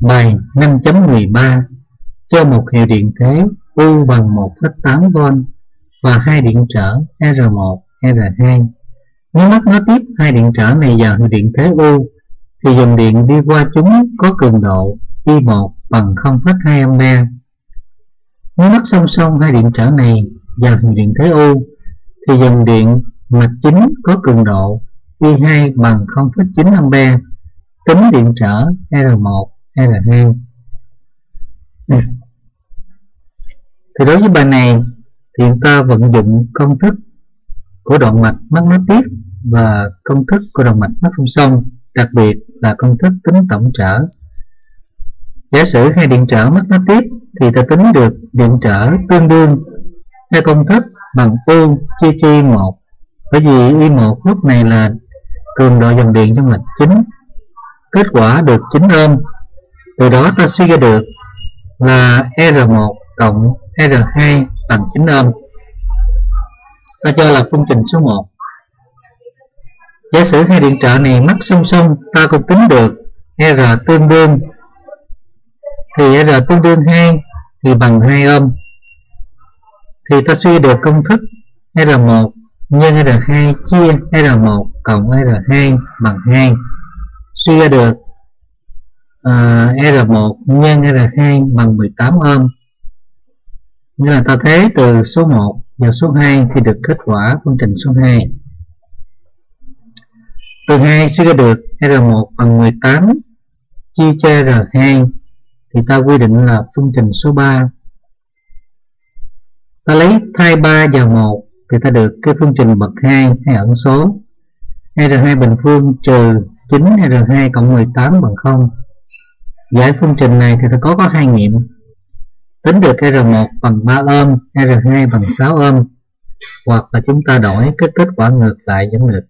Bài 5.13 cho một hiệu điện thế U bằng 1,8V và hai điện trở R1, R2. Nếu mắc nó tiếp hai điện trở này vào hiệu điện thế U thì dòng điện đi qua chúng có cường độ I1 bằng 0,2 A. Nếu mắc song song hai điện trở này vào hiệu điện thế U thì dòng điện mặt chính có cường độ I2 bằng 0,9 A tính điện trở R1, R2. Ừ. Thì đối với bài này thì chúng ta vận dụng công thức của đoạn mạch mắc nối tiếp và công thức của đoạn mạch mắc song song, đặc biệt là công thức tính tổng trở. Giả sử hai điện trở mắc nối tiếp thì ta tính được điện trở tương đương theo công thức bằng U chia cho I1 bởi vì I1 lúc này là cường độ dòng điện trong mạch chính kết quả được 9 ohm từ đó ta suy ra được là R1 cộng R2 bằng 9 ohm ta cho là phương trình số 1 giả sử hai điện trở này mắc song song, ta cũng tính được R tương đương. Thì R tương đương 2 thì bằng 2 ohm thì ta suy được công thức R1 nhân R2 chia R1 cộng R2 bằng 2 suy ra được À, uh, R1 nhân R2 bằng 18 ohm. Nghĩa là ta thế từ số 1 vào số 2 thì được kết quả phương trình số 2 từ 2 suy ra được R1 bằng 18 chia cho R2 thì ta quy định là phương trình số 3 ta lấy thay 3 vào 1 thì ta được cái phương trình bậc 2 hay ẩn số. R2 bình phương trừ 9 R2 cộng 18 bằng 0 giải phương trình này thì ta có có hai nghiệm. Tính được R1 bằng 3 ôm, R2 bằng 6 ôm hoặc là chúng ta đổi cái kết quả ngược lại dẫn lực.